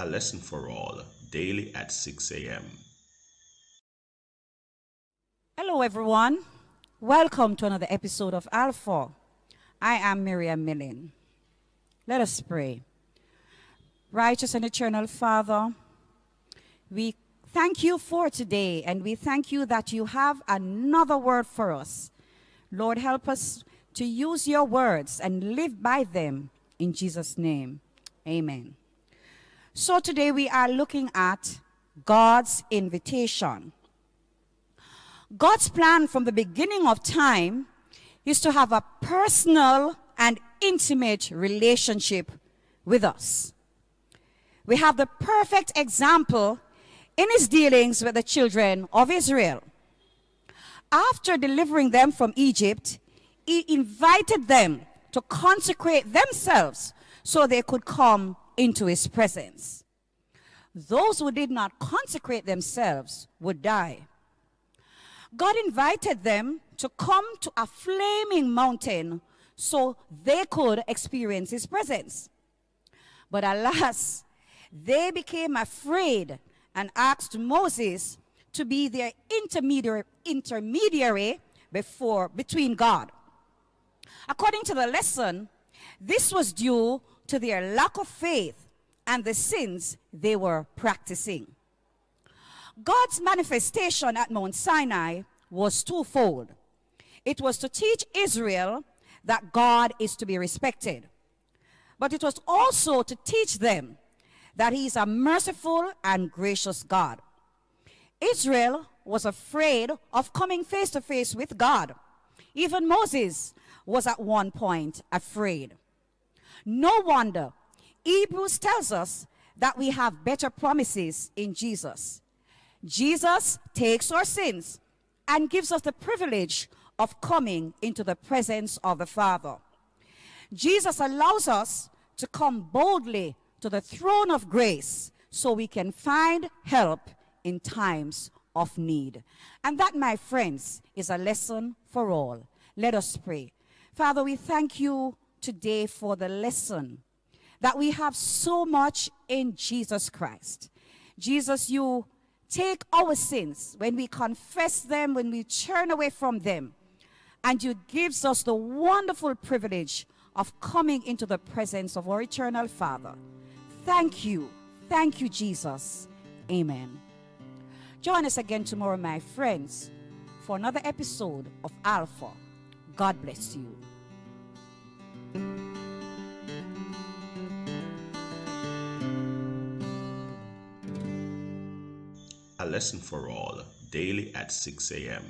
A lesson for all, daily at 6 a.m. Hello, everyone. Welcome to another episode of ALFA. I am Miriam Millen. Let us pray. Righteous and eternal Father, we thank you for today, and we thank you that you have another word for us. Lord, help us to use your words and live by them in Jesus' name. Amen. So today we are looking at God's invitation. God's plan from the beginning of time is to have a personal and intimate relationship with us. We have the perfect example in his dealings with the children of Israel. After delivering them from Egypt, he invited them to consecrate themselves so they could come into his presence. Those who did not consecrate themselves would die. God invited them to come to a flaming mountain so they could experience his presence. But alas, they became afraid and asked Moses to be their intermediary, intermediary before, between God. According to the lesson, this was due to their lack of faith and the sins they were practicing. God's manifestation at Mount Sinai was twofold. It was to teach Israel that God is to be respected, but it was also to teach them that he is a merciful and gracious God. Israel was afraid of coming face to face with God. Even Moses was at one point afraid. No wonder Hebrews tells us that we have better promises in Jesus. Jesus takes our sins and gives us the privilege of coming into the presence of the Father. Jesus allows us to come boldly to the throne of grace so we can find help in times of need. And that, my friends, is a lesson for all. Let us pray. Father, we thank you today for the lesson that we have so much in Jesus Christ. Jesus, you take our sins when we confess them, when we turn away from them, and you gives us the wonderful privilege of coming into the presence of our eternal Father. Thank you. Thank you, Jesus. Amen. Join us again tomorrow, my friends, for another episode of ALFA. God bless you. Lesson for all, daily at 6 a.m.